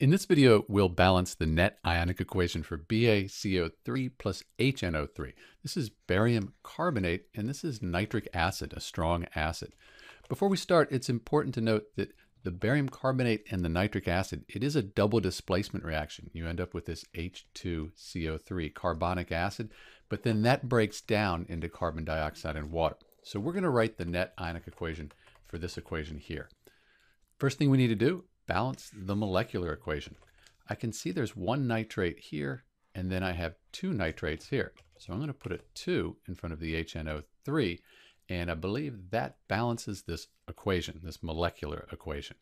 In this video, we'll balance the net ionic equation for BaCO3 plus HNO3. This is barium carbonate, and this is nitric acid, a strong acid. Before we start, it's important to note that the barium carbonate and the nitric acid, it is a double displacement reaction. You end up with this H2CO3, carbonic acid, but then that breaks down into carbon dioxide and water. So we're going to write the net ionic equation for this equation here. First thing we need to do, balance the molecular equation. I can see there's one nitrate here, and then I have two nitrates here. So I'm going to put a 2 in front of the HNO3, and I believe that balances this equation, this molecular equation.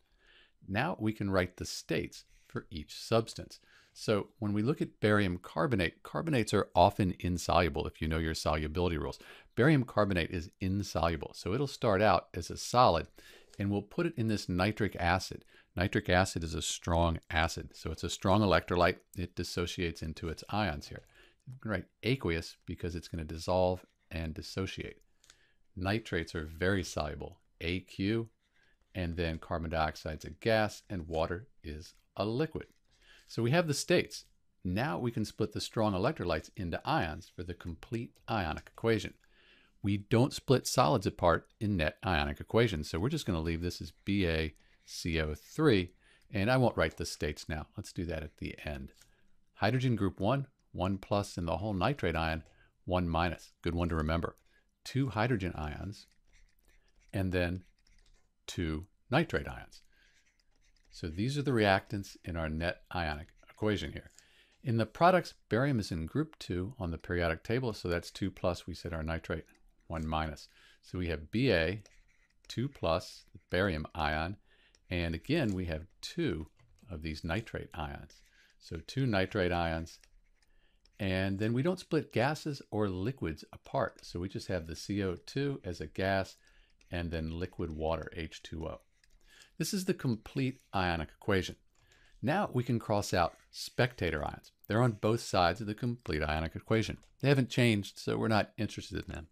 Now we can write the states for each substance. So when we look at barium carbonate, carbonates are often insoluble if you know your solubility rules. Barium carbonate is insoluble, so it'll start out as a solid, and we'll put it in this nitric acid. Nitric acid is a strong acid, so it's a strong electrolyte. It dissociates into its ions here. You can write aqueous because it's going to dissolve and dissociate. Nitrates are very soluble, AQ, and then carbon dioxide is a gas and water is a liquid. So we have the states. Now we can split the strong electrolytes into ions for the complete ionic equation. We don't split solids apart in net ionic equations, so we're just going to leave this as Ba CO3. And I won't write the states now. Let's do that at the end. Hydrogen group 1, 1 plus in the whole nitrate ion, 1 minus. Good one to remember. Two hydrogen ions, and then two nitrate ions. So these are the reactants in our net ionic equation here. In the products, barium is in group 2 on the periodic table, so that's 2 plus, we said our nitrate, 1 minus. So we have Ba, 2 plus, barium ion, and again, we have two of these nitrate ions. So two nitrate ions. And then we don't split gases or liquids apart. So we just have the CO2 as a gas and then liquid water, H2O. This is the complete ionic equation. Now we can cross out spectator ions. They're on both sides of the complete ionic equation. They haven't changed, so we're not interested in them.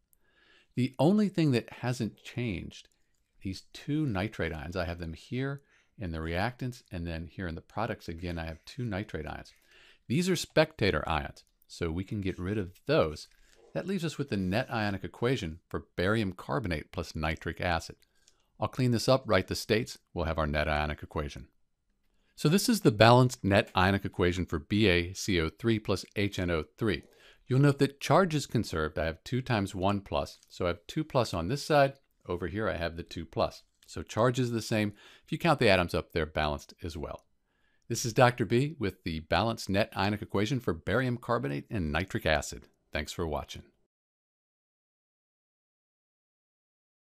The only thing that hasn't changed these two nitrate ions, I have them here in the reactants, and then here in the products, again, I have two nitrate ions. These are spectator ions, so we can get rid of those. That leaves us with the net ionic equation for barium carbonate plus nitric acid. I'll clean this up, write the states, we'll have our net ionic equation. So this is the balanced net ionic equation for BaCO3 plus HNO3. You'll note that charge is conserved. I have 2 times 1 plus, so I have 2 plus on this side, over here I have the 2 plus. So charge is the same. If you count the atoms up, they're balanced as well. This is Dr. B with the balanced net ionic equation for barium carbonate and nitric acid. Thanks for watching.